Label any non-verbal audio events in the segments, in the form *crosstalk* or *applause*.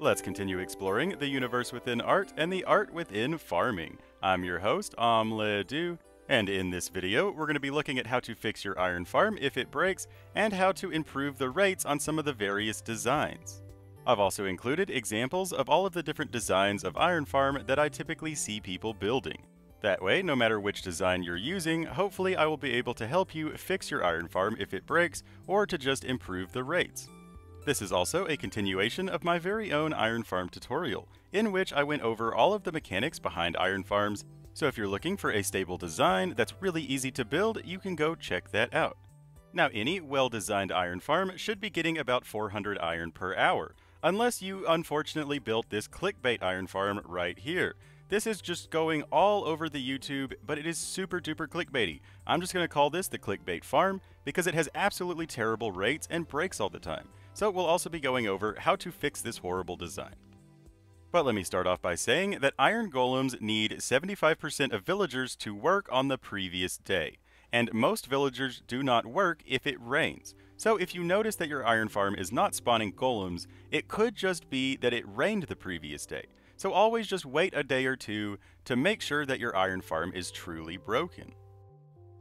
Let's continue exploring the universe within art and the art within farming. I'm your host, Omledu, and in this video, we're going to be looking at how to fix your iron farm if it breaks, and how to improve the rates on some of the various designs. I've also included examples of all of the different designs of iron farm that I typically see people building. That way, no matter which design you're using, hopefully I will be able to help you fix your iron farm if it breaks, or to just improve the rates. This is also a continuation of my very own iron farm tutorial, in which I went over all of the mechanics behind iron farms, so if you're looking for a stable design that's really easy to build, you can go check that out. Now any well-designed iron farm should be getting about 400 iron per hour, unless you unfortunately built this clickbait iron farm right here. This is just going all over the YouTube, but it is super duper clickbaity. I'm just going to call this the clickbait farm because it has absolutely terrible rates and breaks all the time. So we'll also be going over how to fix this horrible design. But let me start off by saying that iron golems need 75% of villagers to work on the previous day, and most villagers do not work if it rains. So if you notice that your iron farm is not spawning golems, it could just be that it rained the previous day. So always just wait a day or two to make sure that your iron farm is truly broken.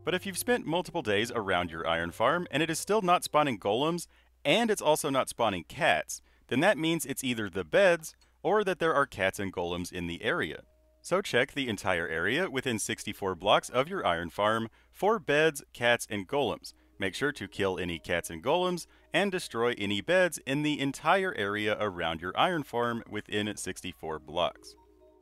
But if you've spent multiple days around your iron farm and it is still not spawning golems, and it's also not spawning cats, then that means it's either the beds or that there are cats and golems in the area. So check the entire area within 64 blocks of your iron farm for beds, cats, and golems. Make sure to kill any cats and golems and destroy any beds in the entire area around your iron farm within 64 blocks.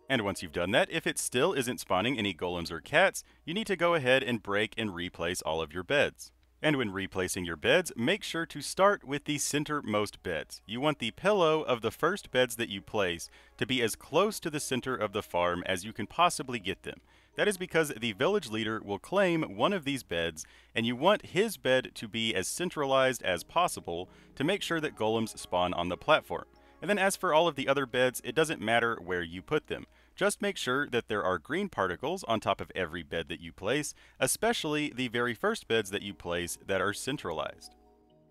And once you've done that, if it still isn't spawning any golems or cats, you need to go ahead and break and replace all of your beds. And when replacing your beds, make sure to start with the centermost beds. You want the pillow of the first beds that you place to be as close to the center of the farm as you can possibly get them. That is because the village leader will claim one of these beds, and you want his bed to be as centralized as possible to make sure that golems spawn on the platform. And then as for all of the other beds, it doesn't matter where you put them. Just make sure that there are green particles on top of every bed that you place, especially the very first beds that you place that are centralized.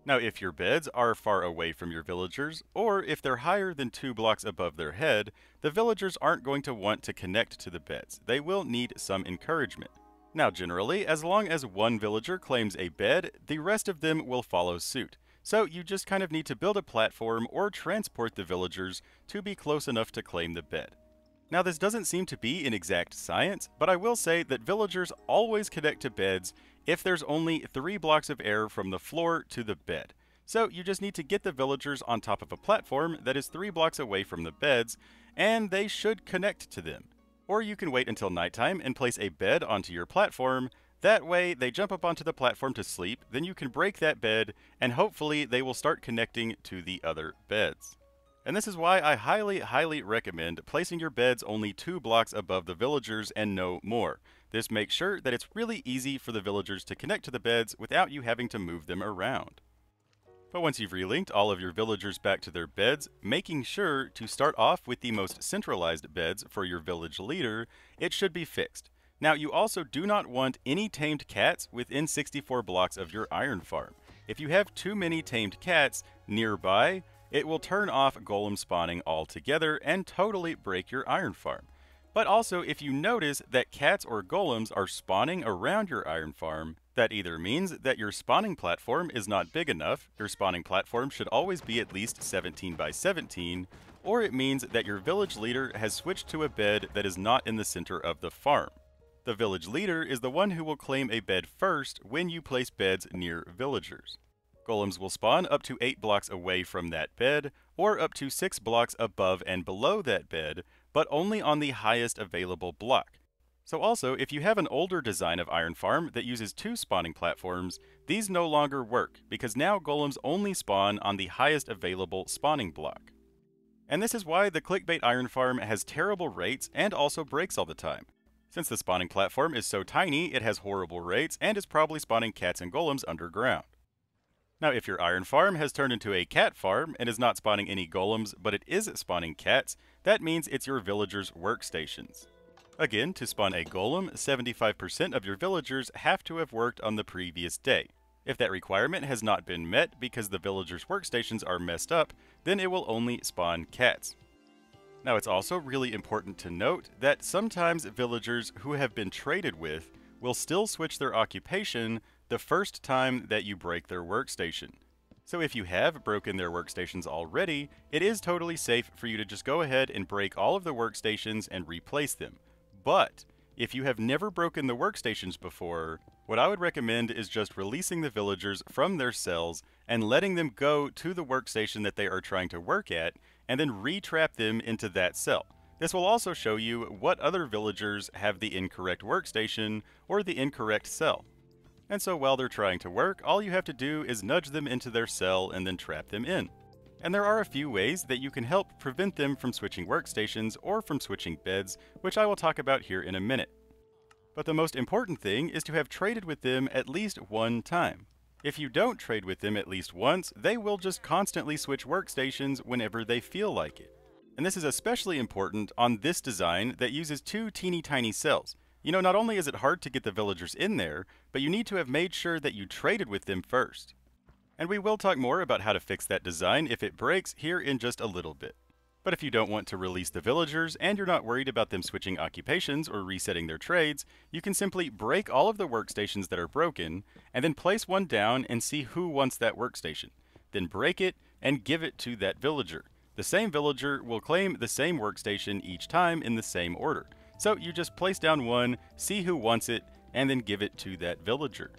Now if your beds are far away from your villagers, or if they're higher than two blocks above their head, the villagers aren't going to want to connect to the beds. They will need some encouragement. Now generally, as long as one villager claims a bed, the rest of them will follow suit. So you just kind of need to build a platform or transport the villagers to be close enough to claim the bed. Now this doesn't seem to be an exact science, but I will say that villagers always connect to beds if there's only three blocks of air from the floor to the bed. So you just need to get the villagers on top of a platform that is three blocks away from the beds, and they should connect to them. Or you can wait until nighttime and place a bed onto your platform. That way, they jump up onto the platform to sleep, then you can break that bed, and hopefully they will start connecting to the other beds. And this is why I highly, highly recommend placing your beds only two blocks above the villagers and no more. This makes sure that it's really easy for the villagers to connect to the beds without you having to move them around. But once you've relinked all of your villagers back to their beds, making sure to start off with the most centralized beds for your village leader, it should be fixed. Now you also do not want any tamed cats within 64 blocks of your iron farm. If you have too many tamed cats nearby, it will turn off golem spawning altogether and totally break your iron farm. But also, if you notice that cats or golems are spawning around your iron farm, that either means that your spawning platform is not big enough, your spawning platform should always be at least 17 by 17, or it means that your village leader has switched to a bed that is not in the center of the farm. The village leader is the one who will claim a bed first when you place beds near villagers. Golems will spawn up to 8 blocks away from that bed, or up to 6 blocks above and below that bed, but only on the highest available block. So also, if you have an older design of Iron Farm that uses two spawning platforms, these no longer work, because now golems only spawn on the highest available spawning block. And this is why the clickbait Iron Farm has terrible rates and also breaks all the time. Since the spawning platform is so tiny, it has horrible rates and is probably spawning cats and golems underground. Now, if your iron farm has turned into a cat farm and is not spawning any golems, but it is spawning cats, that means it's your villagers' workstations. Again, to spawn a golem, 75% of your villagers have to have worked on the previous day. If that requirement has not been met because the villagers' workstations are messed up, then it will only spawn cats. Now it's also really important to note that sometimes villagers who have been traded with will still switch their occupation the first time that you break their workstation. So if you have broken their workstations already, it is totally safe for you to just go ahead and break all of the workstations and replace them. But if you have never broken the workstations before, what I would recommend is just releasing the villagers from their cells and letting them go to the workstation that they are trying to work at and then retrap them into that cell. This will also show you what other villagers have the incorrect workstation or the incorrect cell. And so while they're trying to work, all you have to do is nudge them into their cell and then trap them in. And there are a few ways that you can help prevent them from switching workstations or from switching beds, which I will talk about here in a minute. But the most important thing is to have traded with them at least one time. If you don't trade with them at least once, they will just constantly switch workstations whenever they feel like it. And this is especially important on this design that uses two teeny tiny cells. You know, not only is it hard to get the villagers in there, but you need to have made sure that you traded with them first. And we will talk more about how to fix that design if it breaks here in just a little bit. But if you don't want to release the villagers and you're not worried about them switching occupations or resetting their trades, you can simply break all of the workstations that are broken and then place one down and see who wants that workstation. Then break it and give it to that villager. The same villager will claim the same workstation each time in the same order. So you just place down one, see who wants it, and then give it to that villager.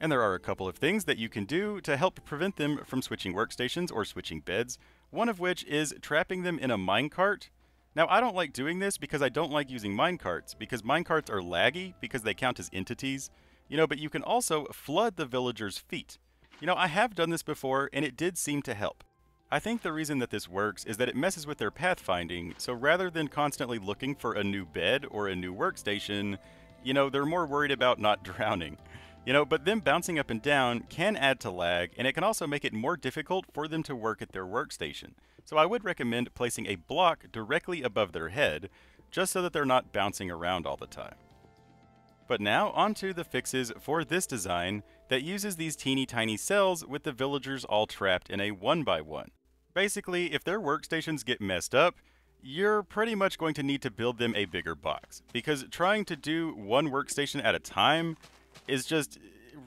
And there are a couple of things that you can do to help prevent them from switching workstations or switching beds one of which is trapping them in a minecart. Now, I don't like doing this because I don't like using minecarts, because minecarts are laggy because they count as entities, you know, but you can also flood the villagers' feet. You know, I have done this before, and it did seem to help. I think the reason that this works is that it messes with their pathfinding, so rather than constantly looking for a new bed or a new workstation, you know, they're more worried about not *laughs* drowning. You know, but them bouncing up and down can add to lag, and it can also make it more difficult for them to work at their workstation. So I would recommend placing a block directly above their head, just so that they're not bouncing around all the time. But now onto the fixes for this design that uses these teeny tiny cells with the villagers all trapped in a one by one. Basically, if their workstations get messed up, you're pretty much going to need to build them a bigger box, because trying to do one workstation at a time is just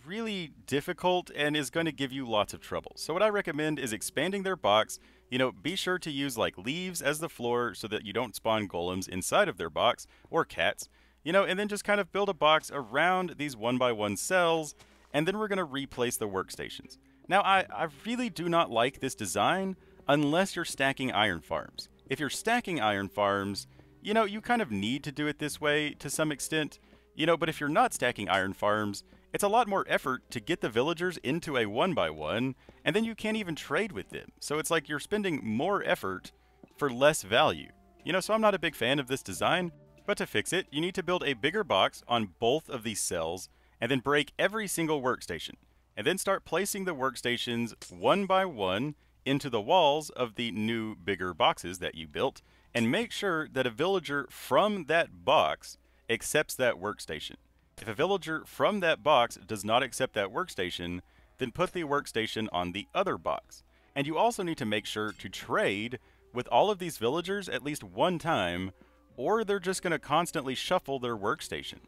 really difficult and is going to give you lots of trouble. So what I recommend is expanding their box. You know, be sure to use like leaves as the floor so that you don't spawn golems inside of their box or cats. You know, and then just kind of build a box around these one by one cells and then we're going to replace the workstations. Now, I, I really do not like this design unless you're stacking iron farms. If you're stacking iron farms, you know, you kind of need to do it this way to some extent you know, but if you're not stacking iron farms, it's a lot more effort to get the villagers into a one by one, and then you can't even trade with them. So it's like you're spending more effort for less value. You know, so I'm not a big fan of this design, but to fix it, you need to build a bigger box on both of these cells, and then break every single workstation, and then start placing the workstations one by one into the walls of the new bigger boxes that you built, and make sure that a villager from that box accepts that workstation. If a villager from that box does not accept that workstation, then put the workstation on the other box. And you also need to make sure to trade with all of these villagers at least one time, or they're just going to constantly shuffle their workstation.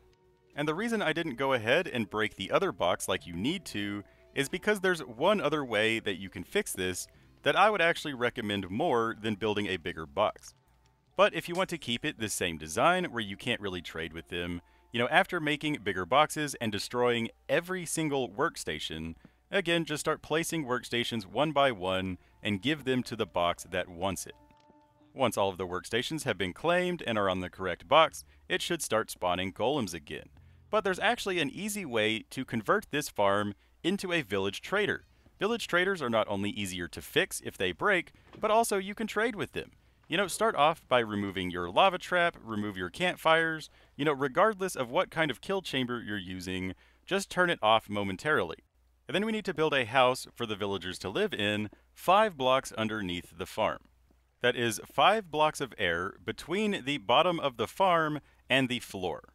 And the reason I didn't go ahead and break the other box like you need to is because there's one other way that you can fix this that I would actually recommend more than building a bigger box. But if you want to keep it the same design where you can't really trade with them, you know, after making bigger boxes and destroying every single workstation, again, just start placing workstations one by one and give them to the box that wants it. Once all of the workstations have been claimed and are on the correct box, it should start spawning golems again. But there's actually an easy way to convert this farm into a village trader. Village traders are not only easier to fix if they break, but also you can trade with them. You know, start off by removing your lava trap, remove your campfires. You know, regardless of what kind of kill chamber you're using, just turn it off momentarily. And then we need to build a house for the villagers to live in, five blocks underneath the farm. That is five blocks of air between the bottom of the farm and the floor.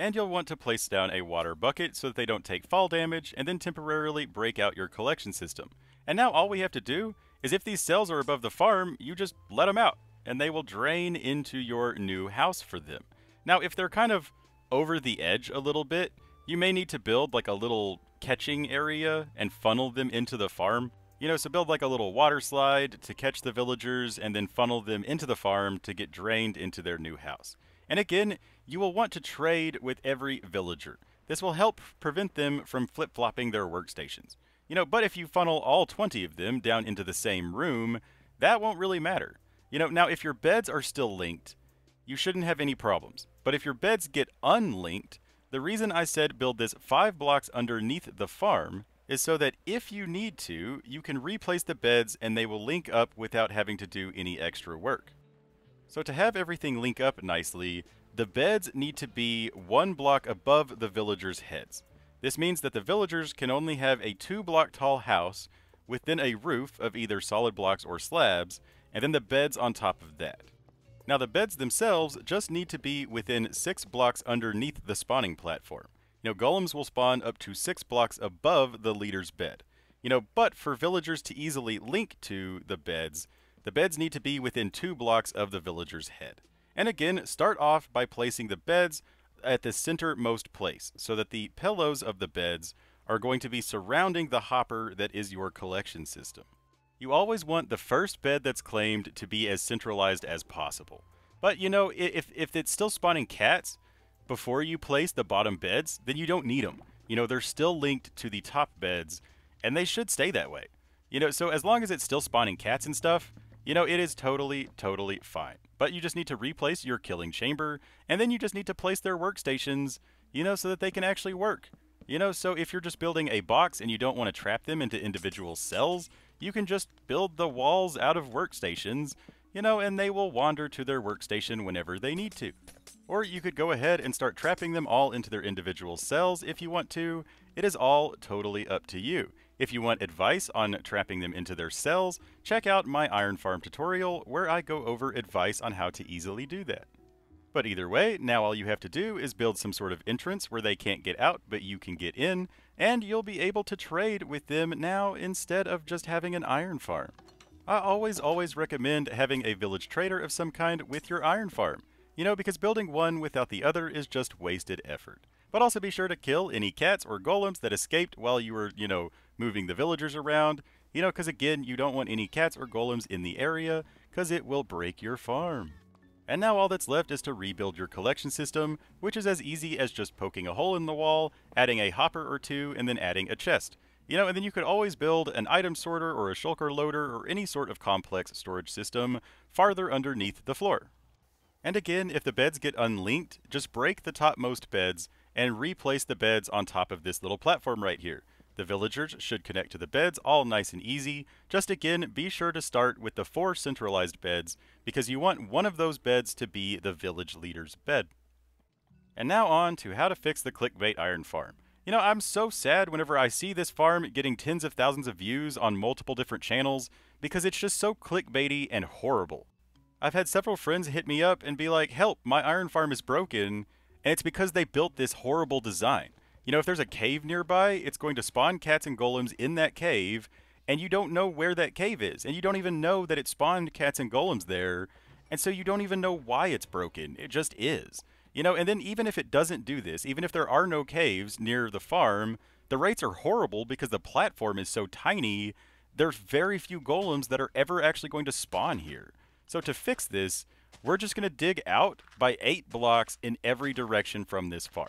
And you'll want to place down a water bucket so that they don't take fall damage and then temporarily break out your collection system. And now all we have to do is if these cells are above the farm, you just let them out and they will drain into your new house for them. Now, if they're kind of over the edge a little bit, you may need to build like a little catching area and funnel them into the farm. You know, so build like a little water slide to catch the villagers and then funnel them into the farm to get drained into their new house. And again, you will want to trade with every villager. This will help prevent them from flip-flopping their workstations. You know, but if you funnel all 20 of them down into the same room, that won't really matter. You know, now if your beds are still linked, you shouldn't have any problems. But if your beds get unlinked, the reason I said build this five blocks underneath the farm is so that if you need to, you can replace the beds and they will link up without having to do any extra work. So to have everything link up nicely, the beds need to be one block above the villagers' heads. This means that the villagers can only have a two block tall house within a roof of either solid blocks or slabs, and then the beds on top of that. Now the beds themselves just need to be within 6 blocks underneath the spawning platform. You know, golems will spawn up to 6 blocks above the leader's bed. You know, but for villagers to easily link to the beds, the beds need to be within 2 blocks of the villager's head. And again, start off by placing the beds at the centermost place so that the pillows of the beds are going to be surrounding the hopper that is your collection system. You always want the first bed that's claimed to be as centralized as possible. But you know, if, if it's still spawning cats before you place the bottom beds, then you don't need them. You know, they're still linked to the top beds, and they should stay that way. You know, so as long as it's still spawning cats and stuff, you know, it is totally, totally fine. But you just need to replace your killing chamber, and then you just need to place their workstations, you know, so that they can actually work. You know, so if you're just building a box and you don't want to trap them into individual cells, you can just build the walls out of workstations, you know, and they will wander to their workstation whenever they need to. Or you could go ahead and start trapping them all into their individual cells if you want to. It is all totally up to you. If you want advice on trapping them into their cells, check out my Iron Farm tutorial where I go over advice on how to easily do that. But either way, now all you have to do is build some sort of entrance where they can't get out, but you can get in, and you'll be able to trade with them now instead of just having an iron farm. I always, always recommend having a village trader of some kind with your iron farm. You know, because building one without the other is just wasted effort. But also be sure to kill any cats or golems that escaped while you were, you know, moving the villagers around. You know, because again, you don't want any cats or golems in the area, because it will break your farm. And now all that's left is to rebuild your collection system, which is as easy as just poking a hole in the wall, adding a hopper or two, and then adding a chest. You know, and then you could always build an item sorter or a shulker loader or any sort of complex storage system farther underneath the floor. And again, if the beds get unlinked, just break the topmost beds and replace the beds on top of this little platform right here. The villagers should connect to the beds all nice and easy. Just again, be sure to start with the four centralized beds because you want one of those beds to be the village leader's bed. And now on to how to fix the clickbait iron farm. You know, I'm so sad whenever I see this farm getting tens of thousands of views on multiple different channels because it's just so clickbaity and horrible. I've had several friends hit me up and be like, help, my iron farm is broken, and it's because they built this horrible design. You know, if there's a cave nearby, it's going to spawn cats and golems in that cave, and you don't know where that cave is, and you don't even know that it spawned cats and golems there, and so you don't even know why it's broken. It just is. You know, and then even if it doesn't do this, even if there are no caves near the farm, the rates are horrible because the platform is so tiny, there's very few golems that are ever actually going to spawn here. So to fix this, we're just going to dig out by 8 blocks in every direction from this farm.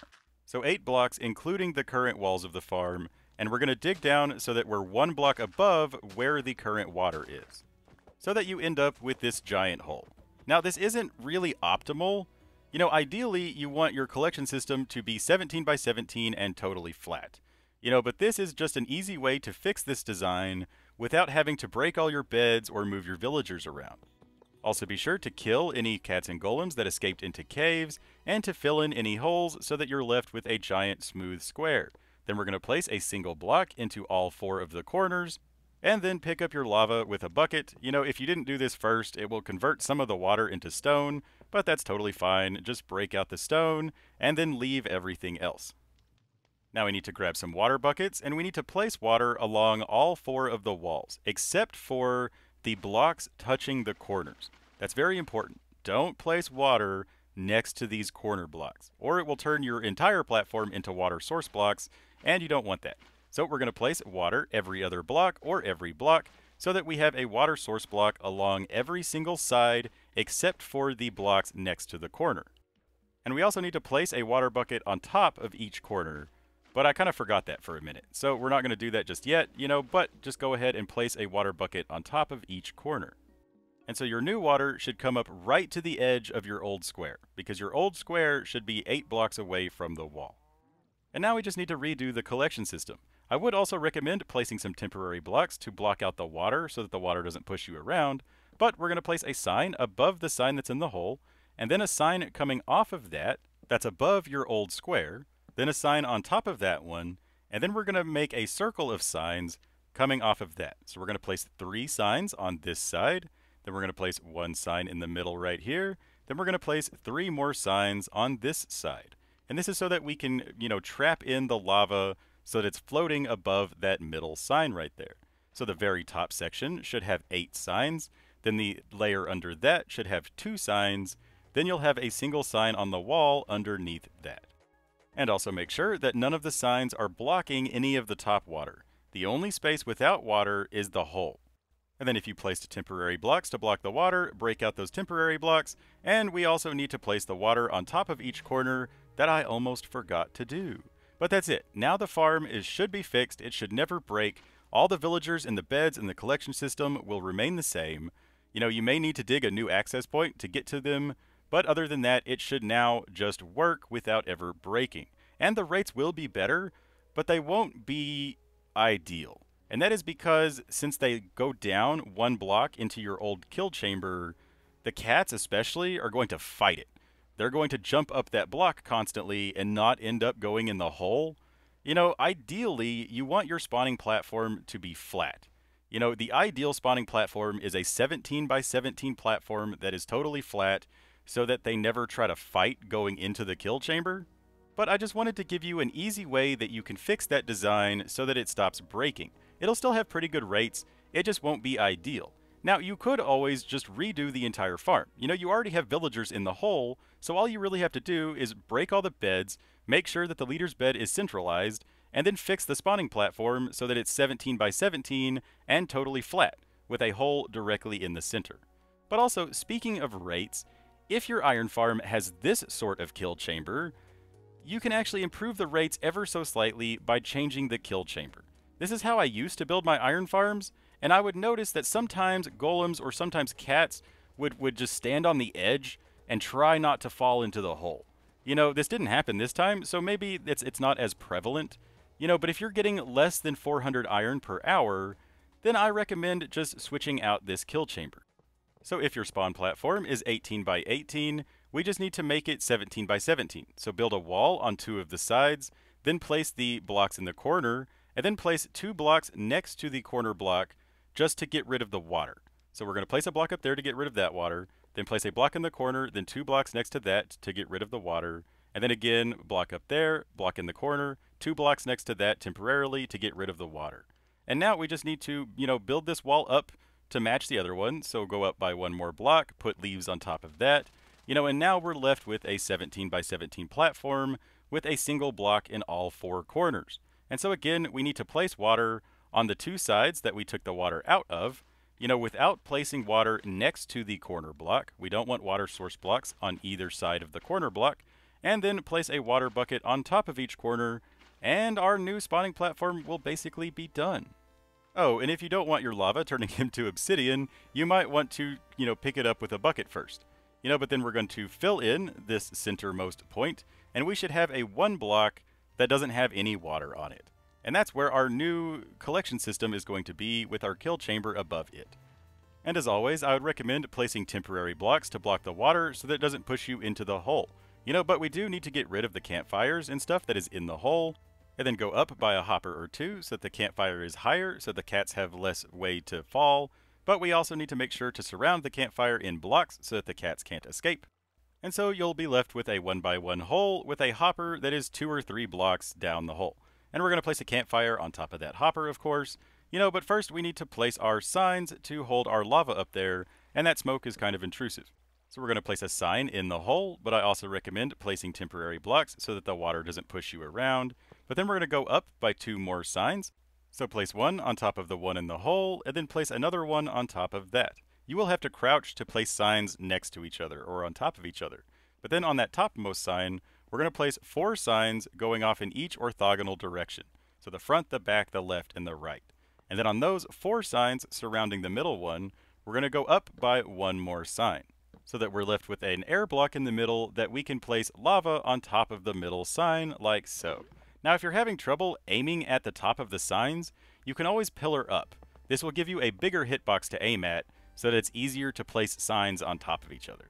So eight blocks, including the current walls of the farm, and we're going to dig down so that we're one block above where the current water is. So that you end up with this giant hole. Now, this isn't really optimal. You know, ideally, you want your collection system to be 17 by 17 and totally flat. You know, but this is just an easy way to fix this design without having to break all your beds or move your villagers around. Also be sure to kill any cats and golems that escaped into caves, and to fill in any holes so that you're left with a giant smooth square. Then we're going to place a single block into all four of the corners, and then pick up your lava with a bucket. You know, if you didn't do this first, it will convert some of the water into stone, but that's totally fine. Just break out the stone and then leave everything else. Now we need to grab some water buckets and we need to place water along all four of the walls, except for the blocks touching the corners. That's very important. Don't place water next to these corner blocks, or it will turn your entire platform into water source blocks, and you don't want that. So we're going to place water every other block or every block so that we have a water source block along every single side except for the blocks next to the corner. And we also need to place a water bucket on top of each corner, but I kind of forgot that for a minute. So we're not going to do that just yet, you know, but just go ahead and place a water bucket on top of each corner. And so your new water should come up right to the edge of your old square, because your old square should be 8 blocks away from the wall. And now we just need to redo the collection system. I would also recommend placing some temporary blocks to block out the water so that the water doesn't push you around, but we're going to place a sign above the sign that's in the hole, and then a sign coming off of that that's above your old square, then a sign on top of that one, and then we're going to make a circle of signs coming off of that. So we're going to place three signs on this side, then we're going to place one sign in the middle right here, then we're going to place three more signs on this side. And this is so that we can, you know, trap in the lava so that it's floating above that middle sign right there. So the very top section should have eight signs, then the layer under that should have two signs, then you'll have a single sign on the wall underneath that. And also make sure that none of the signs are blocking any of the top water. The only space without water is the hole. And then if you placed temporary blocks to block the water, break out those temporary blocks, and we also need to place the water on top of each corner that I almost forgot to do. But that's it. Now the farm is should be fixed. It should never break. All the villagers and the beds and the collection system will remain the same. You know, you may need to dig a new access point to get to them, but other than that, it should now just work without ever breaking. And the rates will be better, but they won't be ideal. And that is because since they go down one block into your old kill chamber, the cats especially are going to fight it. They're going to jump up that block constantly and not end up going in the hole. You know, ideally, you want your spawning platform to be flat. You know, the ideal spawning platform is a 17 by 17 platform that is totally flat so that they never try to fight going into the kill chamber. But I just wanted to give you an easy way that you can fix that design so that it stops breaking. It'll still have pretty good rates, it just won't be ideal. Now, you could always just redo the entire farm. You know, you already have villagers in the hole, so all you really have to do is break all the beds, make sure that the leader's bed is centralized, and then fix the spawning platform so that it's 17 by 17 and totally flat, with a hole directly in the center. But also, speaking of rates, if your iron farm has this sort of kill chamber, you can actually improve the rates ever so slightly by changing the kill chamber. This is how I used to build my iron farms, and I would notice that sometimes golems or sometimes cats would, would just stand on the edge and try not to fall into the hole. You know, this didn't happen this time, so maybe it's, it's not as prevalent. You know, but if you're getting less than 400 iron per hour, then I recommend just switching out this kill chamber. So if your spawn platform is 18 by 18, we just need to make it 17 by 17. So build a wall on two of the sides, then place the blocks in the corner, and then place two blocks next to the corner block just to get rid of the water. So we're going to place a block up there to get rid of that water, then place a block in the corner, then two blocks next to that to get rid of the water, and then again, block up there, block in the corner, two blocks next to that temporarily to get rid of the water. And now we just need to, you know, build this wall up to match the other one. So go up by one more block, put leaves on top of that. You know, and now we're left with a 17 by 17 platform with a single block in all four corners. And so again, we need to place water on the two sides that we took the water out of, you know, without placing water next to the corner block. We don't want water source blocks on either side of the corner block. And then place a water bucket on top of each corner, and our new spawning platform will basically be done. Oh, and if you don't want your lava turning *laughs* into obsidian, you might want to, you know, pick it up with a bucket first. You know, but then we're going to fill in this centermost point, and we should have a one block that doesn't have any water on it. And that's where our new collection system is going to be with our kill chamber above it. And as always, I would recommend placing temporary blocks to block the water so that it doesn't push you into the hole. You know, but we do need to get rid of the campfires and stuff that is in the hole, and then go up by a hopper or two so that the campfire is higher so the cats have less way to fall. But we also need to make sure to surround the campfire in blocks so that the cats can't escape. And so you'll be left with a one by one hole with a hopper that is two or three blocks down the hole. And we're going to place a campfire on top of that hopper, of course. You know, but first we need to place our signs to hold our lava up there, and that smoke is kind of intrusive. So we're going to place a sign in the hole, but I also recommend placing temporary blocks so that the water doesn't push you around. But then we're going to go up by two more signs. So place one on top of the one in the hole, and then place another one on top of that. You will have to crouch to place signs next to each other or on top of each other. But then on that topmost sign, we're going to place four signs going off in each orthogonal direction. So the front, the back, the left, and the right. And then on those four signs surrounding the middle one, we're going to go up by one more sign so that we're left with an air block in the middle that we can place lava on top of the middle sign like so. Now if you're having trouble aiming at the top of the signs, you can always pillar up. This will give you a bigger hitbox to aim at so that it's easier to place signs on top of each other.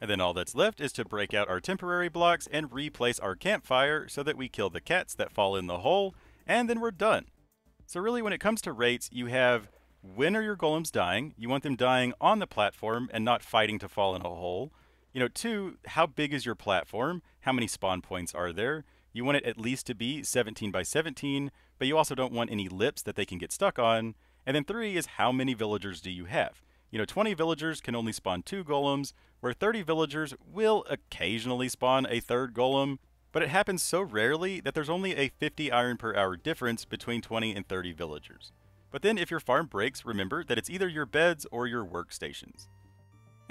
And then all that's left is to break out our temporary blocks and replace our campfire so that we kill the cats that fall in the hole, and then we're done. So really when it comes to rates, you have when are your golems dying? You want them dying on the platform and not fighting to fall in a hole. You know, two, how big is your platform? How many spawn points are there? You want it at least to be 17 by 17, but you also don't want any lips that they can get stuck on. And then three is how many villagers do you have? You know, 20 villagers can only spawn two golems, where 30 villagers will occasionally spawn a third golem, but it happens so rarely that there's only a 50 iron per hour difference between 20 and 30 villagers. But then if your farm breaks, remember that it's either your beds or your workstations.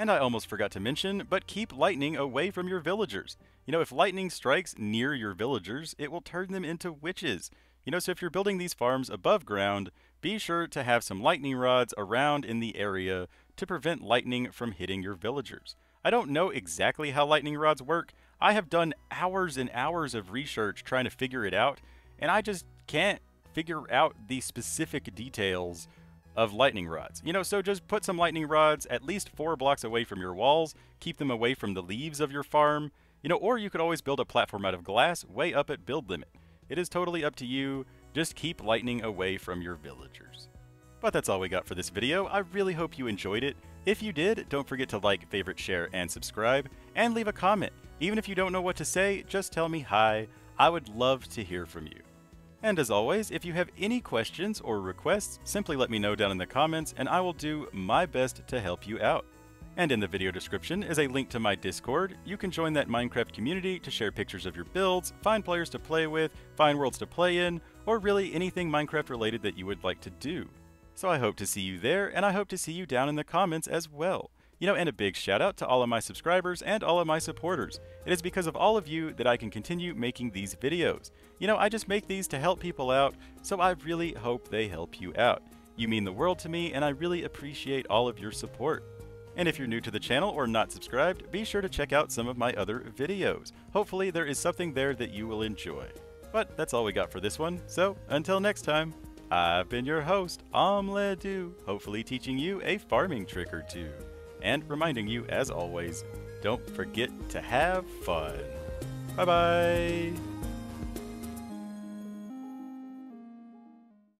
And I almost forgot to mention, but keep lightning away from your villagers. You know, if lightning strikes near your villagers, it will turn them into witches. You know, so if you're building these farms above ground, be sure to have some lightning rods around in the area to prevent lightning from hitting your villagers. I don't know exactly how lightning rods work. I have done hours and hours of research trying to figure it out, and I just can't figure out the specific details of lightning rods. You know, so just put some lightning rods at least four blocks away from your walls, keep them away from the leaves of your farm, you know, or you could always build a platform out of glass way up at build limit. It is totally up to you, just keep lightning away from your villagers. But that's all we got for this video. I really hope you enjoyed it. If you did, don't forget to like, favorite, share, and subscribe, and leave a comment. Even if you don't know what to say, just tell me hi. I would love to hear from you. And as always, if you have any questions or requests, simply let me know down in the comments and I will do my best to help you out. And in the video description is a link to my Discord. You can join that Minecraft community to share pictures of your builds, find players to play with, find worlds to play in, or really anything Minecraft related that you would like to do. So I hope to see you there, and I hope to see you down in the comments as well. You know, and a big shout out to all of my subscribers and all of my supporters. It is because of all of you that I can continue making these videos. You know, I just make these to help people out, so I really hope they help you out. You mean the world to me, and I really appreciate all of your support. And if you're new to the channel or not subscribed, be sure to check out some of my other videos. Hopefully there is something there that you will enjoy. But that's all we got for this one, so until next time, I've been your host, Omledu, hopefully teaching you a farming trick or two and reminding you, as always, don't forget to have fun. Bye bye!